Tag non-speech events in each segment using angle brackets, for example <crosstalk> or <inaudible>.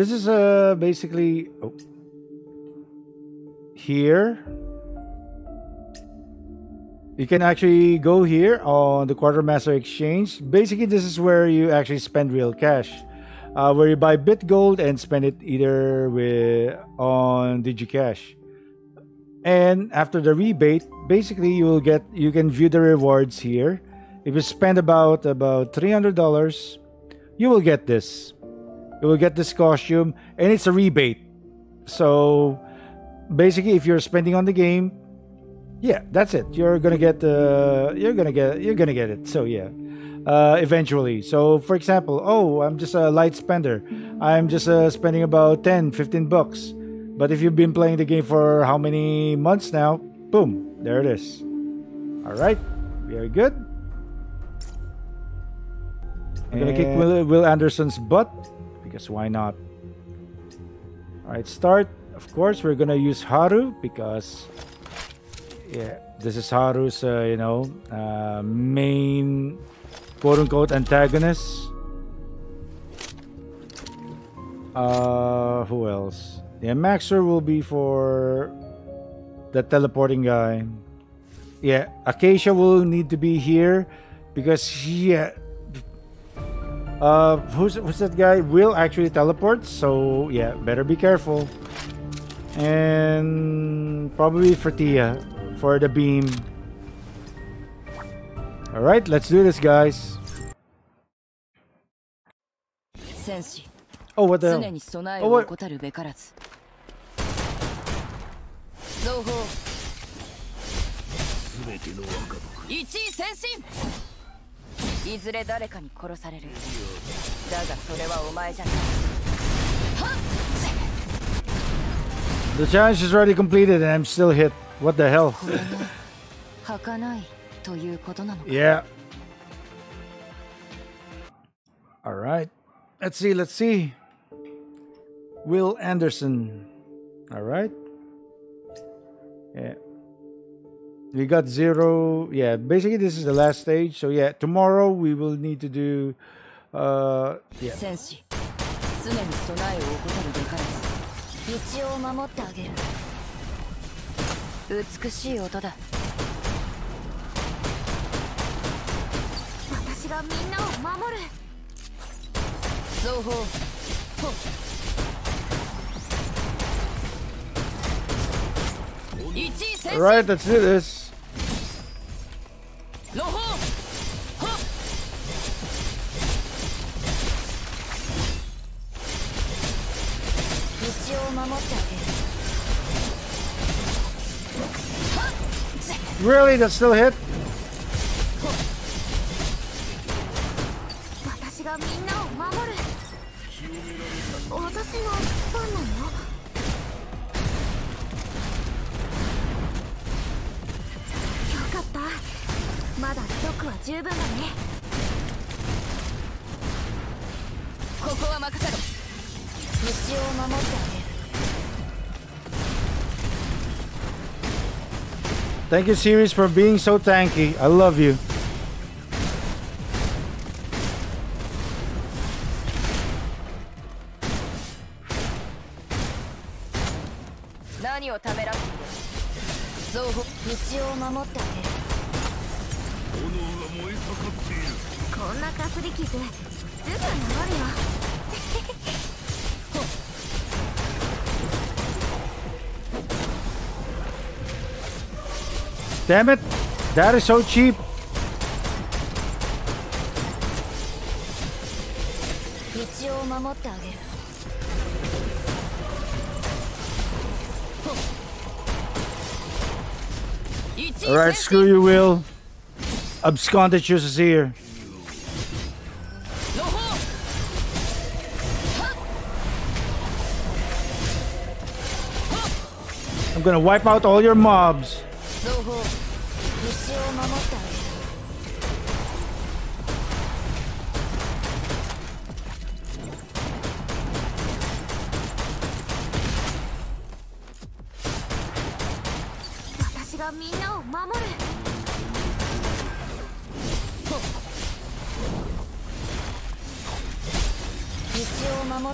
this is uh basically oh, here. You can actually go here on the Quartermaster Exchange. Basically, this is where you actually spend real cash, uh, where you buy bit gold and spend it either with on DigiCash. And after the rebate, basically you will get you can view the rewards here. If you spend about about three hundred dollars, you will get this. You will get this costume, and it's a rebate. So basically, if you're spending on the game, yeah, that's it. You're gonna get uh, you're gonna get you're gonna get it. So yeah, uh, eventually. So for example, oh, I'm just a light spender. I'm just uh, spending about 10, 15 bucks. But if you've been playing the game for how many months now, boom, there it is. All right, very good. I'm gonna kick Will, Will Anderson's butt because why not? All right, start. Of course, we're gonna use Haru because yeah, this is Haru's uh, you know uh, main quote unquote antagonist. Uh, who else? Yeah, Mauxir will be for the teleporting guy. Yeah, Acacia will need to be here because yeah, uh, who's who's that guy? Will actually teleport, so yeah, better be careful. And probably for Tia for the beam. All right, let's do this, guys. Oh, what the hell? Oh, what? いずれ誰かに殺されるだがそれはお前じゃない The challenge is already completed and I'm still hit. What the hell? yeah. Alright. Let's see, let's see. Will Anderson. Alright. Yeah. We got zero. Yeah, basically this is the last stage. So yeah, tomorrow we will need to do. Uh, yeah. 常に備えを怠るべからず道を守ってあげる美しい音だ私がみんなを守る双方 Alright, let's do this. Really? That still hit? まだストックは十分だねここは任せろ虫を守ってあげる Thank you, series, for being so tanky. I love you. What are you doing? <laughs> Damn it! That is so cheap. Alright, screw you, Will. Absconded is here. I'm gonna wipe out all your mobs.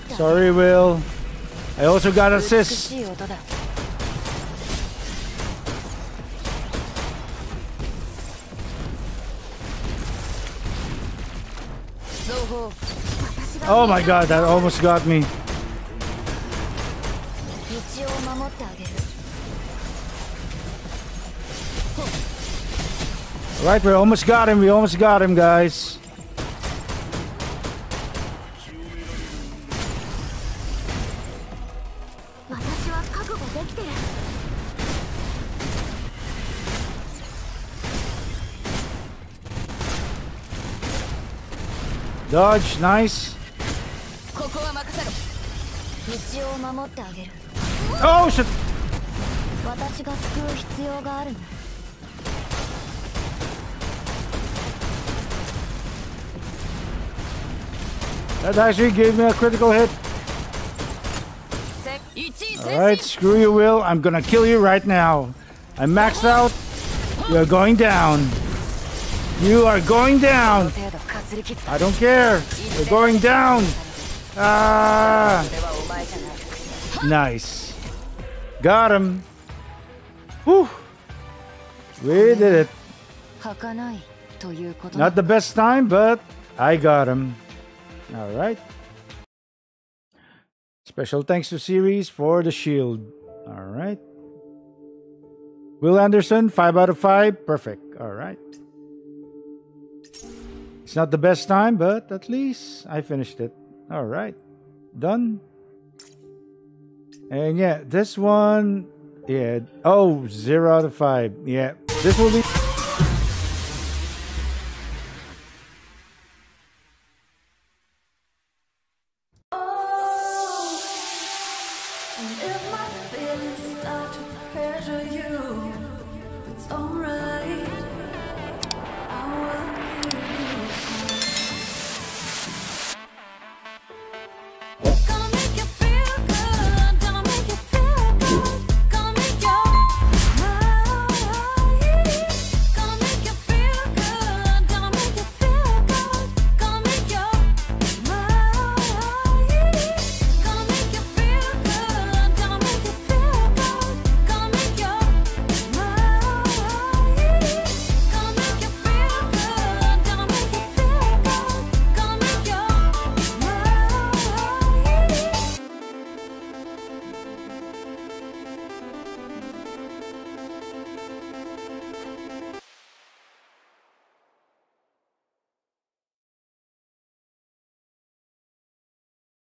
Sorry, Will. I also got assists. Oh my god, that almost got me. Right, we almost got him. We almost got him, guys. Dodge, nice. Oh shit! That actually gave me a critical hit. Alright, screw you, Will. I'm gonna kill you right now. I maxed out. You're going down. You are going down. I don't care. We're going down. Ah. Nice. Got him. Whew. We did it. Not the best time, but I got him. All right. Special thanks to Siris for the shield. All right. Will Anderson, 5 out of 5. Perfect. All right. It's not the best time, but at least I finished it. Alright. Done. And yeah, this one, yeah. Oh, zero out of 5. Yeah. This will be.